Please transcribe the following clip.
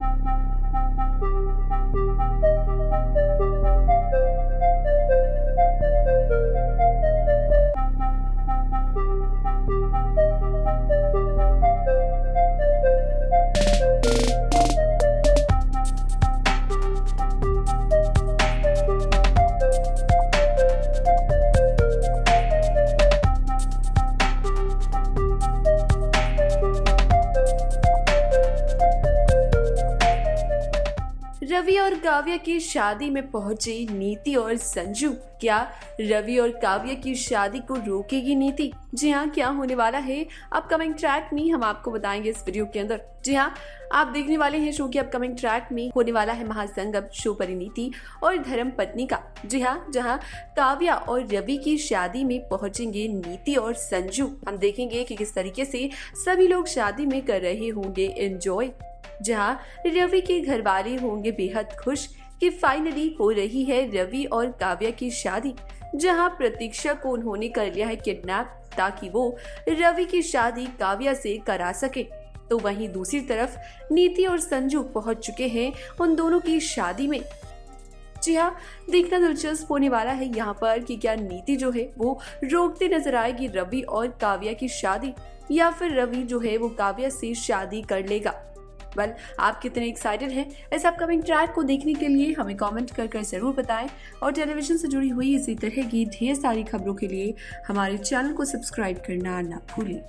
Thank you. Ravi और काव्या की शादी में पहुँचे नीति और संजू। क्या रवि और काव्या की शादी को रोकेगी नीति? जी हाँ क्या होने वाला है? अपकमिंग ट्रैक में हम आपको बताएँगे इस वीडियो के अंदर। जी हाँ आप देखने वाले हैं शो के अपकमिंग ट्रैक में होने वाला है महासंगम शो परिणीति और धर्म पत्नी का। जी हाँ जहाँ काव्या और रवि की शादी में पहुँचेंगे नीति और संजू। हम देखेंगे कि किस तरीके से सभी लोग शादी में कर रहे होंगे। एंजॉय जहाँ रवि के घर वाले होंगे बेहद खुश कि फाइनली हो रही है रवि और काव्या की शादी, जहाँ प्रतीक्षा को उन्होंने कर लिया है किडनैप ताकि वो रवि की शादी काव्या से करा सके। तो वहीं दूसरी तरफ़ नीति और संजू पहुँच चुके हैं उन दोनों की शादी में। जी हाँ देखना दिलचस्प होने वाला है यहाँ पर कि क्या नीति जो है वो रोकते नज़र आएगी रवि और काव्या की शादी, या फिर रवि जो है वो काव्या से शादी कर लेगा। वेल आप कितने एक्साइटेड हैं? इस अपकमिंग ट्रैक को देखने के लिए हमें कमेंट कर कर ज़रूर बताएँ। और टेलीविज़न से जुड़ी हुई इसी तरह की ढेर सारी खबरों के लिए हमारे चैनल को सब्सक्राइब करना ना भूलें।